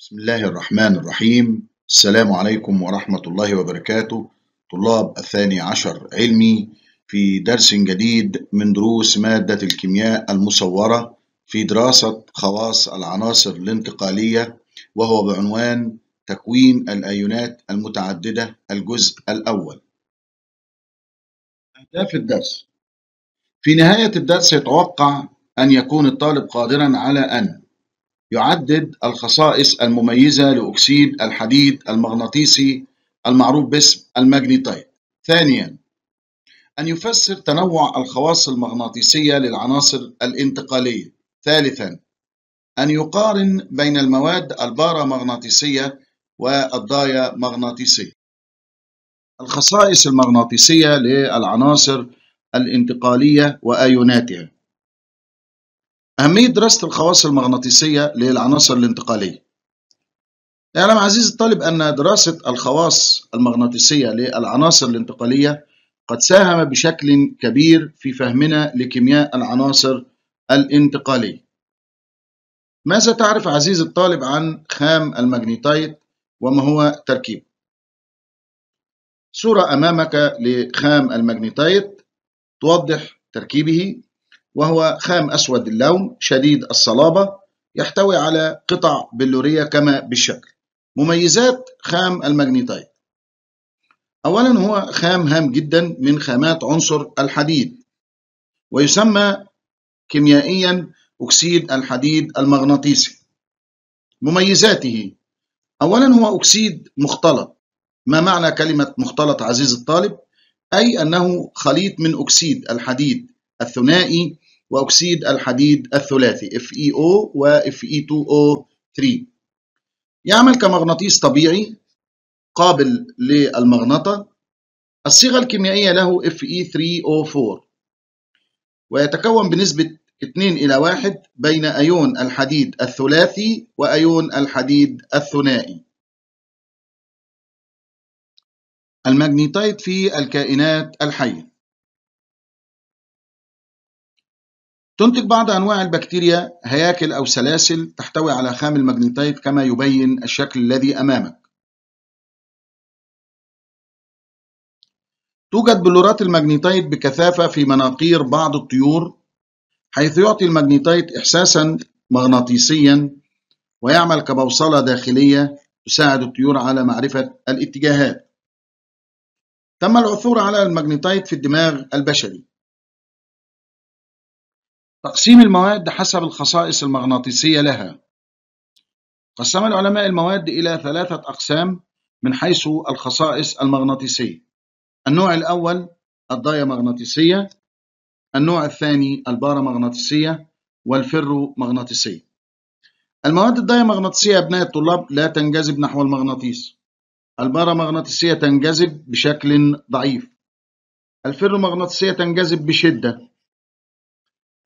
بسم الله الرحمن الرحيم. السلام عليكم ورحمة الله وبركاته. طلاب الثاني عشر علمي في درس جديد من دروس مادة الكيمياء المصورة في دراسة خواص العناصر الانتقالية وهو بعنوان تكوين الأيونات المتعددة الجزء الأول. أهداف الدرس. في نهاية الدرس يتوقع أن يكون الطالب قادرا على أن يعدد الخصائص المميزة لأكسيد الحديد المغناطيسي المعروف باسم الماجنيتايت. ثانيا أن يفسر تنوع الخواص المغناطيسية للعناصر الانتقالية. ثالثا أن يقارن بين المواد البارامغناطيسية والضايا مغناطيسية. الخصائص المغناطيسية للعناصر الانتقالية وأيوناتها. أهمية دراسة الخواص المغناطيسية للعناصر الانتقالية. اعلم عزيزي الطالب أن دراسة الخواص المغناطيسية للعناصر الانتقالية قد ساهم بشكل كبير في فهمنا لكيمياء العناصر الانتقالية. ماذا تعرف عزيزي الطالب عن خام المغنيتايت وما هو تركيبه صورة أمامك لخام المغنيتايت توضح تركيبه. وهو خام أسود اللون شديد الصلابة يحتوي على قطع بلورية كما بالشكل. مميزات خام المغنيتايت أولا هو خام هام جدا من خامات عنصر الحديد ويسمى كيميائيا أكسيد الحديد المغناطيسي. مميزاته. أولا هو أكسيد مختلط. ما معنى كلمة مختلط عزيز الطالب؟ أي أنه خليط من أكسيد الحديد الثنائي وأكسيد الحديد الثلاثي FeO و Fe2O3 يعمل كمغناطيس طبيعي قابل للمغنطة الصيغة الكيميائية له Fe3O4 ويتكون بنسبة 2 إلى 1 بين أيون الحديد الثلاثي وأيون الحديد الثنائي. المغنيتايت في الكائنات الحية. تنتج بعض أنواع البكتيريا هياكل أو سلاسل تحتوي على خام المغنيتايت كما يبين الشكل الذي أمامك. توجد بلورات المغنيتايت بكثافة في مناقير بعض الطيور حيث يعطي المغنيتايت إحساسا مغناطيسيا ويعمل كبوصلة داخلية تساعد الطيور على معرفة الاتجاهات. تم العثور على المغنيتايت في الدماغ البشري تقسيم المواد حسب الخصائص المغناطيسية لها. قسم العلماء المواد إلى ثلاثة أقسام من حيث الخصائص المغناطيسية. النوع الأول الضايمغناطيسية النوع الثاني البارامغناطيسية والفيرومغناطيسية. المواد الضايمغناطيسية أبناء الطلاب لا تنجذب نحو المغناطيس. البارامغناطيسية تنجذب بشكل ضعيف. الفيرومغناطيسية تنجذب بشدة.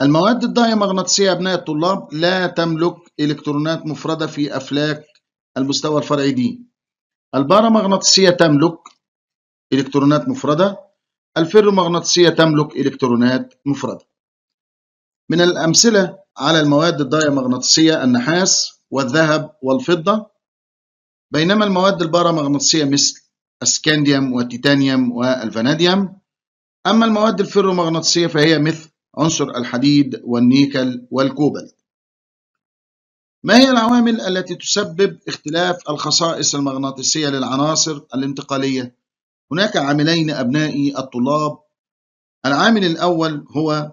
المواد الضايمغناطيسية أبناء الطلاب لا تملك إلكترونات مفردة في أفلاك المستوى الفرعي دي. البارامغناطيسية تملك إلكترونات مفردة الفيرومغناطيسية تملك إلكترونات مفردة. من الأمثلة على المواد الضايمغناطيسية النحاس والذهب والفضة بينما المواد البارامغناطيسية مثل السكانديوم والتيتانيوم والفاناديوم. أما المواد الفيرومغناطيسية فهي مثل عنصر الحديد والنيكل والكوبالت. ما هي العوامل التي تسبب اختلاف الخصائص المغناطيسية للعناصر الانتقالية؟ هناك عاملين أبنائي الطلاب. العامل الأول هو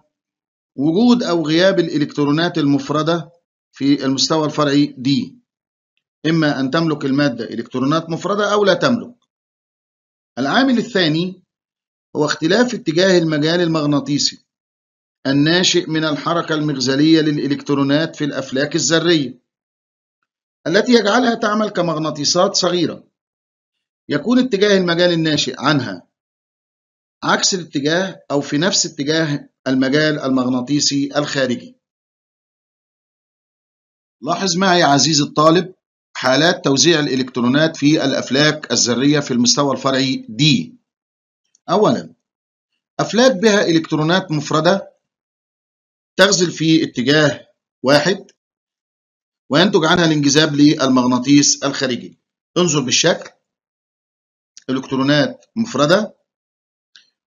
وجود أو غياب الإلكترونات المفردة في المستوى الفرعي D. إما أن تملك المادة إلكترونات مفردة أو لا تملك. العامل الثاني هو اختلاف اتجاه المجال المغناطيسي. الناشئ من الحركة المغزلية للإلكترونات في الأفلاك الذرية التي يجعلها تعمل كمغناطيسات صغيرة. يكون اتجاه المجال الناشئ عنها عكس الاتجاه أو في نفس اتجاه المجال المغناطيسي الخارجي. لاحظ معي عزيزي الطالب حالات توزيع الإلكترونات في الأفلاك الذرية في المستوى الفرعي D. أولا أفلاك بها إلكترونات مفردة تغزل في اتجاه واحد وينتج عنها الانجذاب للمغناطيس الخارجي. انظر بالشكل. الكترونات مفردة.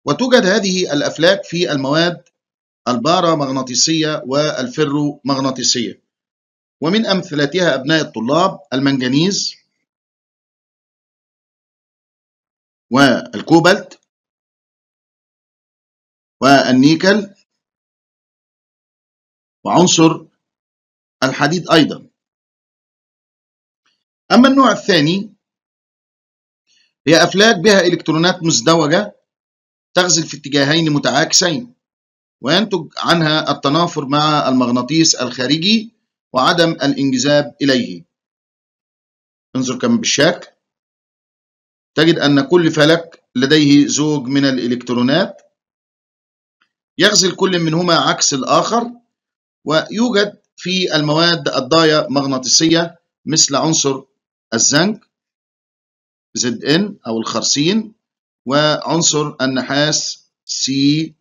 وتوجد هذه الأفلاك في المواد البارامغناطيسية والفيرومغناطيسية. ومن أمثلتها أبناء الطلاب المنجنيز والكوبالت والنيكل وعنصر الحديد أيضا. أما النوع الثاني هي أفلاك بها إلكترونات مزدوجة تغزل في اتجاهين متعاكسين وينتج عنها التنافر مع المغناطيس الخارجي وعدم الانجذاب إليه. انظر كم بالشكل تجد أن كل فلك لديه زوج من الإلكترونات يغزل كل منهما عكس الآخر ويوجد في المواد الدايا مغناطيسية مثل عنصر الزنك Zn أو الخارصين وعنصر النحاس سي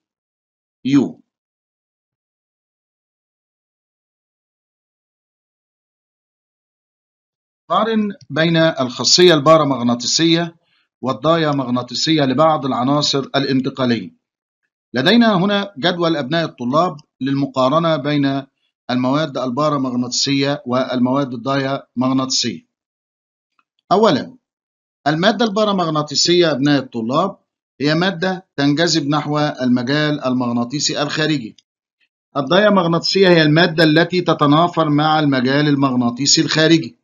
يو. قارن بين الخاصية البارامغناطيسية والضاية مغناطيسية لبعض العناصر الانتقالية. لدينا هنا جدول أبناء الطلاب للمقارنة بين المواد البارامغناطيسية والمواد الضاية مغناطيسية أولا المادة البارامغناطيسية أبناء الطلاب هي مادة تنجذب نحو المجال المغناطيسي الخارجي. الضاية مغناطيسية هي المادة التي تتنافر مع المجال المغناطيسي الخارجي.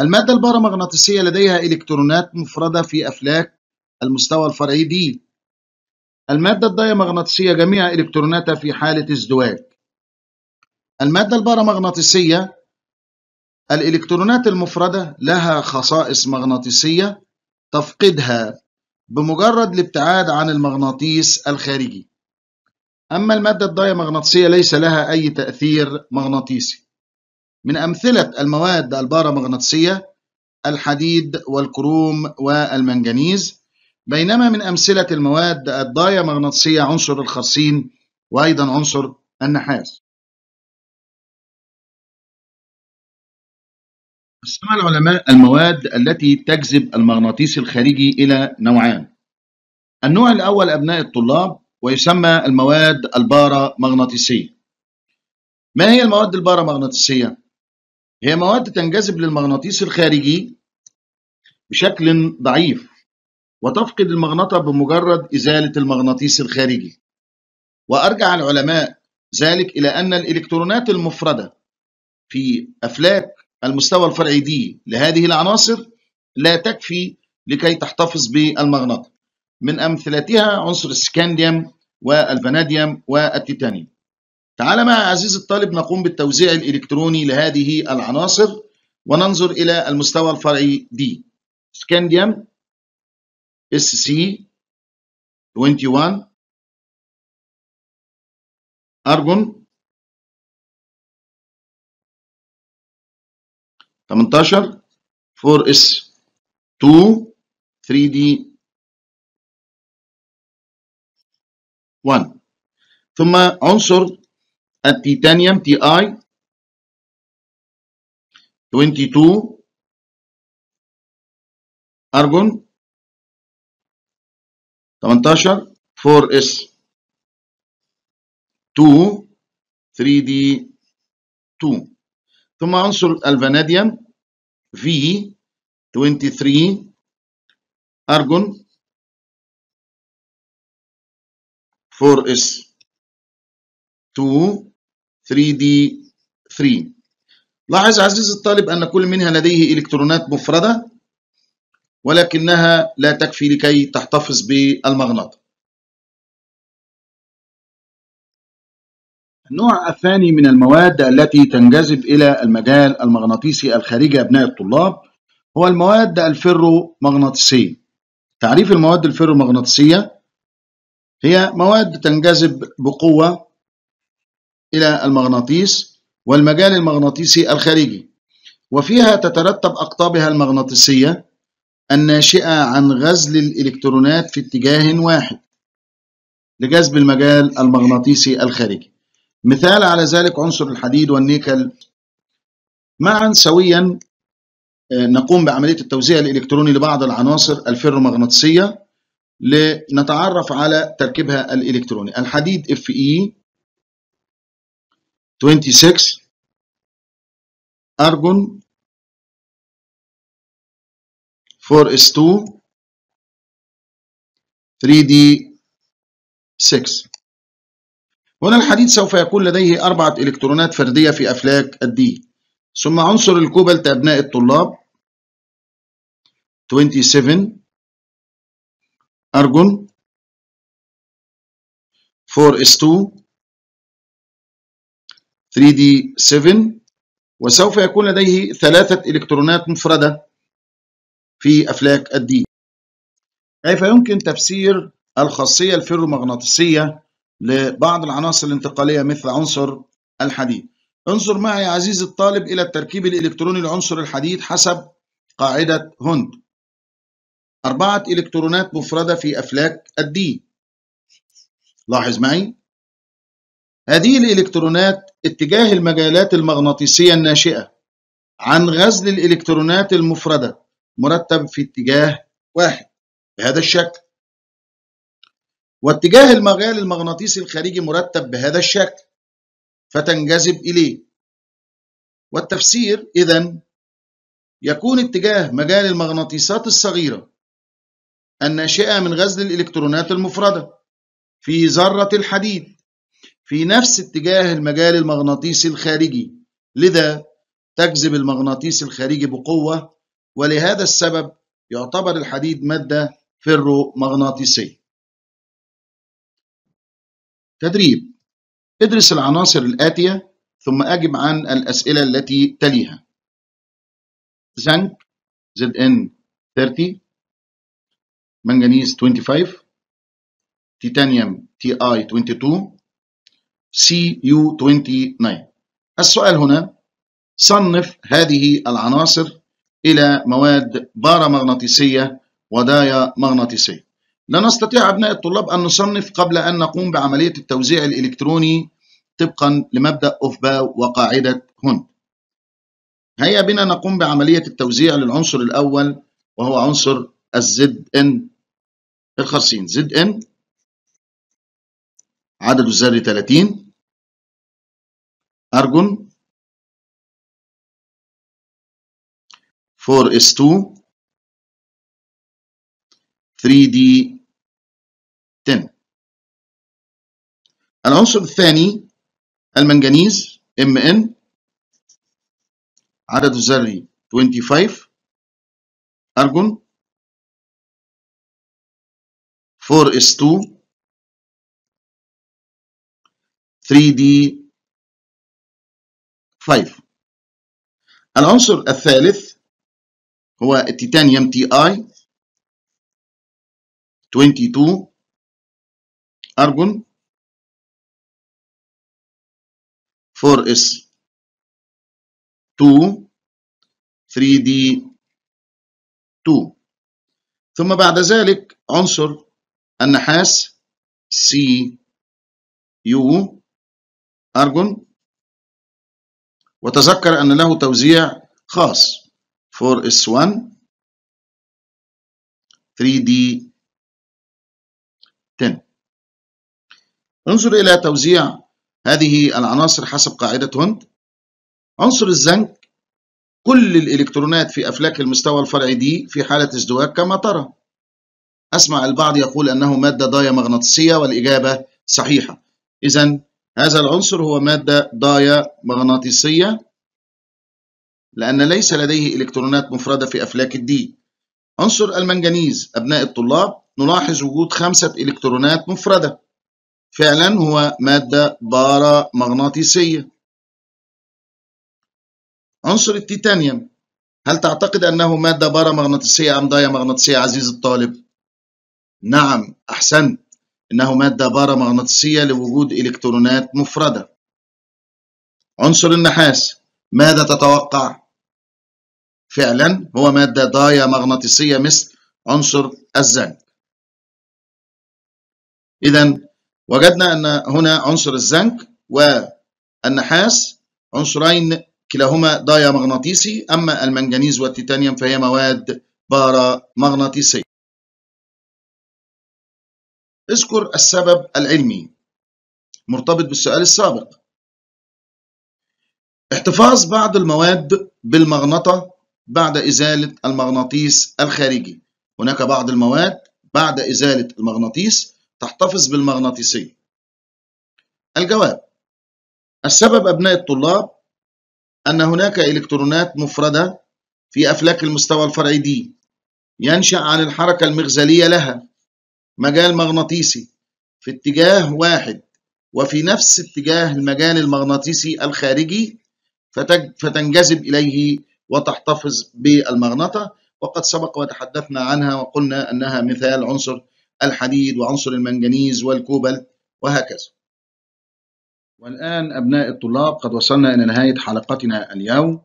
المادة البارامغناطيسية لديها إلكترونات مفردة في أفلاك المستوى الفرعي دي المادة الدايمغناطيسية جميع إلكتروناتها في حالة ازدواج. المادة البارامغناطيسية الإلكترونات المفردة لها خصائص مغناطيسية تفقدها بمجرد الابتعاد عن المغناطيس الخارجي. أما المادة الدايمغناطيسية ليس لها أي تأثير مغناطيسي. من أمثلة المواد البارامغناطيسية الحديد والكروم والمنجنيز بينما من أمثلة المواد الدايمغناطيسية عنصر الخرسين وأيضا عنصر النحاس. قسم العلماء المواد التي تجذب المغناطيس الخارجي إلى نوعان. النوع الأول أبناء الطلاب ويسمى المواد البارامغناطيسية. ما هي المواد البارامغناطيسية؟ هي مواد تنجذب للمغناطيس الخارجي بشكل ضعيف. وتفقد المغناطة بمجرد إزالة المغناطيس الخارجي. وأرجع العلماء ذلك إلى أن الإلكترونات المفردة في أفلاك المستوى الفرعي دي لهذه العناصر لا تكفي لكي تحتفظ بالمغناطة. من أمثلتها عنصر السكانديوم والفاناديوم والتيتانيوم. تعال معي عزيزي الطالب نقوم بالتوزيع الإلكتروني لهذه العناصر وننظر إلى المستوى الفرعي d. سكانديوم Sc 21 أرجون 18 4 s 2 3 d 1 ثم عنصر التيتانيوم Ti 22 أرجون 18 4 s. 2 3 d 2 ثم عنصر الفاناديوم في 23 أرجون 4 اس. 2 3 دي 3 لاحظ عزيزي الطالب أن كل منها لديه إلكترونات مفردة. ولكنها لا تكفي لكي تحتفظ بالمغناطة النوع الثاني من المواد التي تنجذب إلى المجال المغناطيسي الخارجي أبناء الطلاب هو المواد الفيرومغناطيسية. تعريف المواد الفيرومغناطيسية هي مواد تنجذب بقوة إلى المغناطيس والمجال المغناطيسي الخارجي وفيها تترتب أقطابها المغناطيسية الناشئة عن غزل الإلكترونات في اتجاه واحد لجذب المجال المغناطيسي الخارجي. مثال على ذلك عنصر الحديد والنيكل. معا سويا نقوم بعملية التوزيع الإلكتروني لبعض العناصر الفيرومغناطيسية لنتعرف على تركيبها الإلكتروني. الحديد Fe 26 أرجون 4s2 3d6 هنا الحديد سوف يكون لديه أربعة إلكترونات فردية في أفلاك ال d. ثم عنصر الكوبالت أبنائي الطلاب. 27 أرجون. 4s2 3d7 وسوف يكون لديه ثلاثة إلكترونات مفردة في أفلاك ال d كيف يمكن تفسير الخاصية الفيرومغناطيسية لبعض العناصر الانتقالية مثل عنصر الحديد؟ انظر معي عزيزي الطالب إلى التركيب الإلكتروني لعنصر الحديد حسب قاعدة هوند أربعة إلكترونات مفردة في أفلاك الدي لاحظ معي؟ هذه الإلكترونات اتجاه المجالات المغناطيسية الناشئة عن غزل الإلكترونات المفردة. مرتب في اتجاه واحد بهذا الشكل. واتجاه المجال المغناطيسي الخارجي مرتب بهذا الشكل فتنجذب إليه. والتفسير إذا يكون اتجاه مجال المغناطيسات الصغيرة الناشئة من غزل الإلكترونات المفردة في ذرة الحديد في نفس اتجاه المجال المغناطيسي الخارجي. لذا تجذب المغناطيس الخارجي بقوة ولهذا السبب يعتبر الحديد مادة فيرومغناطيسية. تدريب. ادرس العناصر الآتية ثم أجب عن الأسئلة التي تليها. زنك ZN 30 منغنيز 25 تيتانيوم TI 22 CU 29 السؤال هنا صنف هذه العناصر إلى مواد بارامغناطيسية ودايا مغناطيسية. لا نستطيع أبناء الطلاب أن نصنف قبل أن نقوم بعملية التوزيع الإلكتروني طبقا لمبدأ أوفباو وقاعدة هوند هيا بنا نقوم بعملية التوزيع للعنصر الأول وهو عنصر الزد إن. الخرسين زد إن عدد الذري 30 أرجون 4s2 3d 10 العنصر الثاني المنجنيز Mn عدد الذري 25 أرجون 4s2 3d 5 العنصر الثالث هو التيتانيوم تي اي 22 أرجون 4s 2 3d 2 ثم بعد ذلك عنصر النحاس سي يو أرجون وتذكر أن له توزيع خاص. 4s1 3d 10 انظر إلى توزيع هذه العناصر حسب قاعدة هوند عنصر الزنك. كل الإلكترونات في أفلاك المستوى الفرعي دي في حالة ازدواج كما ترى. أسمع البعض يقول أنه مادة ضاية مغناطيسية والإجابة صحيحة. إذا هذا العنصر هو مادة ضاية مغناطيسية. لأن ليس لديه إلكترونات مفردة في أفلاك الدي عنصر المنجنيز أبناء الطلاب نلاحظ وجود خمسة إلكترونات مفردة. فعلا هو مادة بارا مغناطيسية عنصر التيتانيوم. هل تعتقد أنه مادة بارا مغناطيسية أم ضايا مغناطيسية عزيز الطالب؟ نعم أحسنت إنه مادة بارا مغناطيسية لوجود إلكترونات مفردة. عنصر النحاس. ماذا تتوقع؟ فعلا هو مادة ضايا مغناطيسية مثل عنصر الزنك. إذا وجدنا أن هنا عنصر الزنك والنحاس عنصرين كلاهما ضايا مغناطيسي أما المنجنيز والتيتانيوم فهي مواد بارا مغناطيسية. اذكر السبب العلمي مرتبط بالسؤال السابق. احتفاظ بعض المواد بالمغنطة بعد إزالة المغناطيس الخارجي. هناك بعض المواد بعد إزالة المغناطيس تحتفظ بالمغناطيسية الجواب السبب أبناء الطلاب أن هناك إلكترونات مفردة في أفلاك المستوى الفرعي دي ينشأ عن الحركة المغزلية لها مجال مغناطيسي في اتجاه واحد وفي نفس اتجاه المجال المغناطيسي الخارجي فتنجذب إليه وتحتفظ بالمغناطة وقد سبق وتحدثنا عنها وقلنا أنها مثال عنصر الحديد وعنصر المنجنيز والكوبالت وهكذا. والآن أبناء الطلاب قد وصلنا إلى نهاية حلقتنا اليوم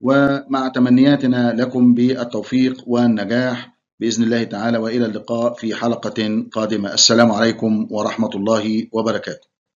ومع تمنياتنا لكم بالتوفيق والنجاح بإذن الله تعالى وإلى اللقاء في حلقة قادمة. السلام عليكم ورحمة الله وبركاته.